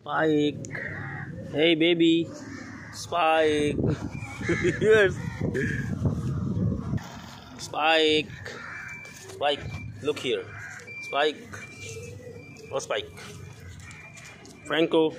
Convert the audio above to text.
Spike. Hey, baby. Spike. yes. Spike. Spike. Look here. Spike. Oh, Spike. Franco.